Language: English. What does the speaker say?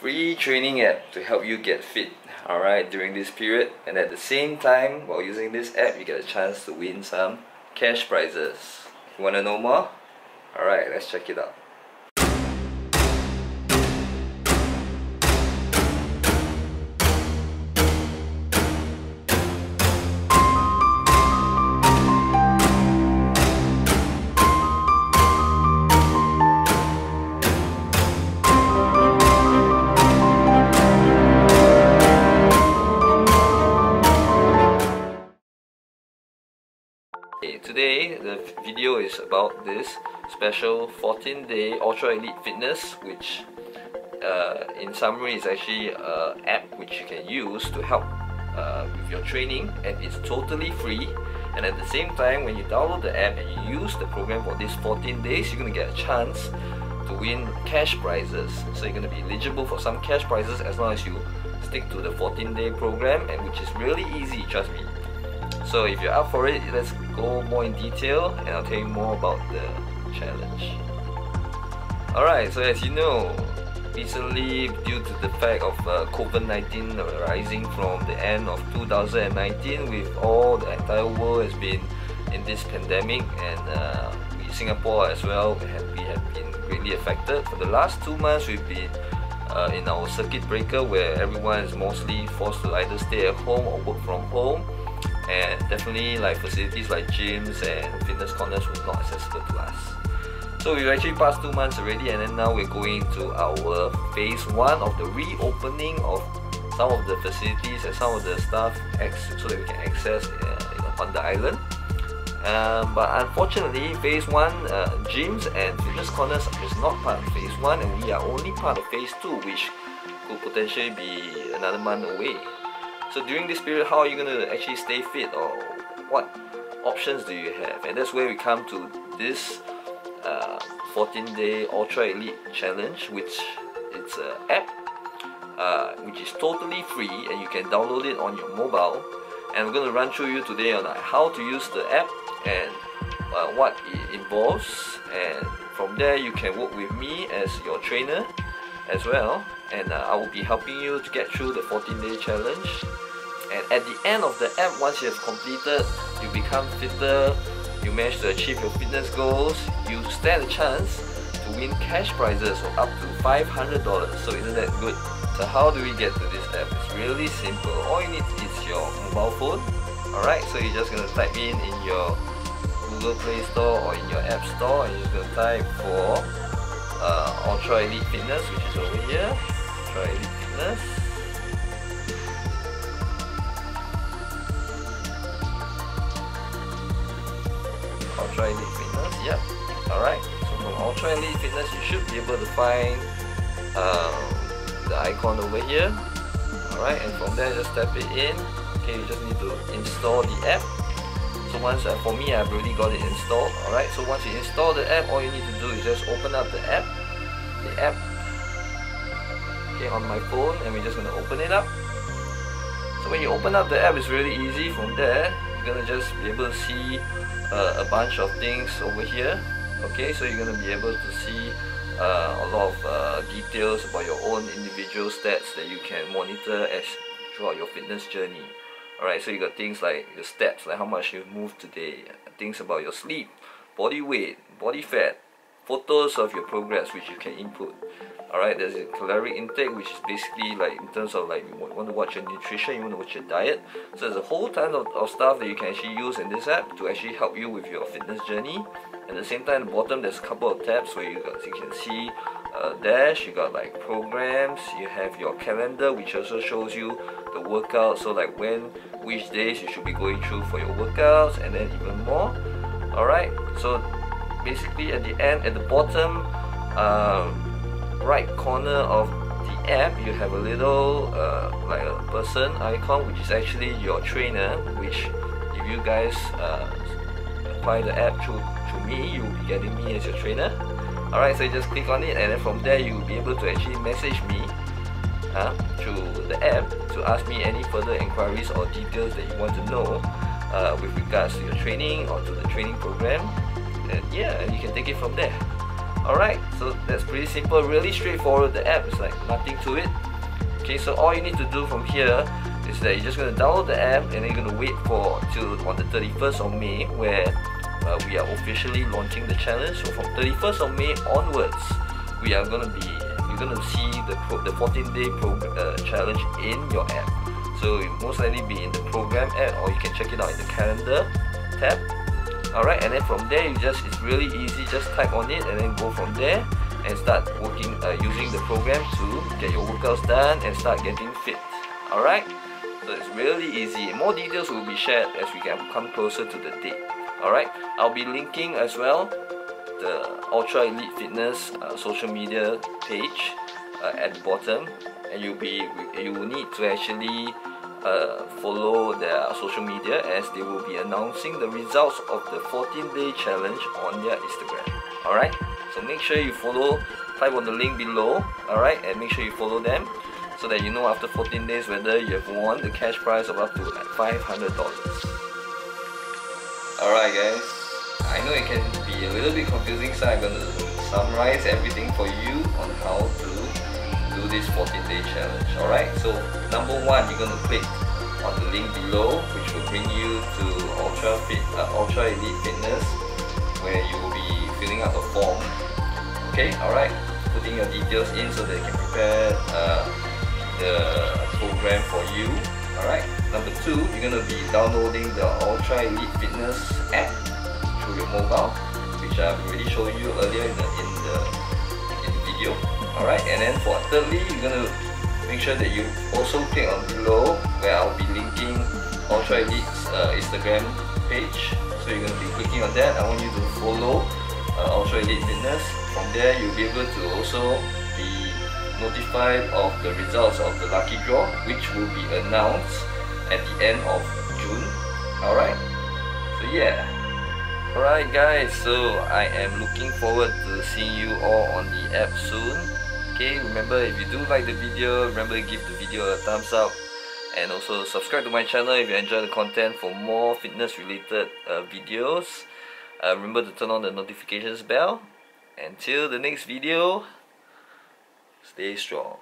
free training app to help you get fit alright during this period. And at the same time while using this app you get a chance to win some cash prizes. You wanna know more? alright let's check it out today the video is about this special 14 day Ultralete Fitness which uh, in summary is actually an app which you can use to help uh, with your training and it's totally free. And at the same time when you download the app and you use the program for these 14 days you're going to get a chance to win cash prizes. So you're going to be eligible for some cash prizes as long as you stick to the 14 day program and which is really easy trust me so if you're up for it, let's go more in detail and I'll tell you more about the challenge. Alright, so as you know, recently due to the fact of uh, COVID-19 rising from the end of 2019 with all the entire world has been in this pandemic and uh, Singapore as well we have, we have been greatly affected. For the last two months we've been uh, in our circuit breaker where everyone is mostly forced to either stay at home or work from home and definitely like facilities like gyms and fitness corners were not accessible to us. So we've actually passed two months already and then now we're going to our phase one of the reopening of some of the facilities and some of the stuff so that we can access uh, the island. Um, but unfortunately, phase one uh, gyms and fitness corners is not part of phase one, and we are only part of phase two, which could potentially be another month away. So during this period, how are you going to actually stay fit or what options do you have? And that's where we come to this uh, 14 day Ultralete Challenge, which it's an app uh, which is totally free and you can download it on your mobile. And we're going to run through you today on how to use the app and uh, what it involves. And from there, you can work with me as your trainer as well and uh, I will be helping you to get through the 14 day challenge and at the end of the app once you have completed you become fitter you manage to achieve your fitness goals you stand a chance to win cash prizes of up to $500 so isn't that good? So how do we get to this app? It's really simple. All you need is your mobile phone. Alright so you're just gonna type in in your Google Play Store or in your App Store and you're gonna type for uh, Ultralete Fitness which is over here. Ultralete Fitness Ultralete Fitness yep. Alright so from Ultralete Fitness you should be able to find um, the icon over here. Alright and from there just tap it in. Okay you just need to install the app. So once uh, for me I've already got it installed. Alright so once you install the app all you need to do is just open up the app. The app okay on my phone and we're just gonna open it up. So when you open up the app it's really easy. From there gonna just be able to see uh, a bunch of things over here okay? So you're gonna be able to see uh, a lot of uh, details about your own individual stats that you can monitor as throughout your fitness journey. Alright, so you got things like your steps, like how much you've moved today, things about your sleep, body weight, body fat, photos of your progress which you can input. Alright, there's a caloric intake which is basically like in terms of like you want to watch your nutrition, you want to watch your diet. So there's a whole ton of, of stuff that you can actually use in this app to actually help you with your fitness journey. At the same time, the bottom there's a couple of tabs where you, got, you can see uh, dash, you got like programs, you have your calendar which also shows you the workout, so like when, which days you should be going through for your workouts and then even more. Alright, so basically at the end, at the bottom uh, right corner of the app you have a little uh, like a person icon which is actually your trainer which if you guys uh, apply the app through, through me you will be getting me as your trainer. Alright so you just click on it and then from there you will be able to actually message me uh, through the app to ask me any further inquiries or details that you want to know uh, with regards to your training or to the training program and yeah you can take it from there Alright, so that's pretty simple, really straightforward. The app is like nothing to it. Okay, so all you need to do from here is that you're just going to download the app and then you're going to wait for till on the 31st of May where uh, we are officially launching the challenge. So from 31st of May onwards, we are going to be you're going to see the the 14 day uh, challenge in your app. So it most likely be in the program app or you can check it out in the calendar tab. Alright, and then from there you just it's really easy. Just type on it and then go from there and start working uh, using the program to get your workouts done and start getting fit. Alright. So it's really easy. More details will be shared as we can come closer to the date. Alright, I'll be linking as well the Ultralete Fitness uh, social media page uh, at the bottom and you'll be you will need to actually uh, follow their social media as they will be announcing the results of the 14 day challenge on their Instagram. Alright, so make sure you follow, type on the link below, alright, and make sure you follow them so that you know after 14 days whether you have won the cash prize of up to $500. Alright guys, I know it can be a little bit confusing so I'm to summarize everything for you on how to do this 14 day challenge. Alright, so number one, you're going to click on the link below which will bring you to Ultra, Fit, uh, Ultralete Fitness where you will be filling out a form. Okay, alright, putting your details in so they can prepare uh, the program for you. Alright. Number two, you're gonna be downloading the Ultralete Fitness app through your mobile, which I've already showed you earlier in the in the, in the video. Alright, and then for thirdly, you're gonna make sure that you also click on below where I'll be linking Ultralete's uh, Instagram page. So you're gonna be clicking on that. I want you to follow uh, Ultralete Fitness. From there, you'll be able to also be notified of the results of the lucky draw which will be announced at the end of June alright so yeah alright guys so I am looking forward to seeing you all on the app soon okay remember if you do like the video remember give the video a thumbs up. And also subscribe to my channel if you enjoy the content for more fitness related uh, videos. Uh, remember to turn on the notifications bell. Until the next video Stay strong.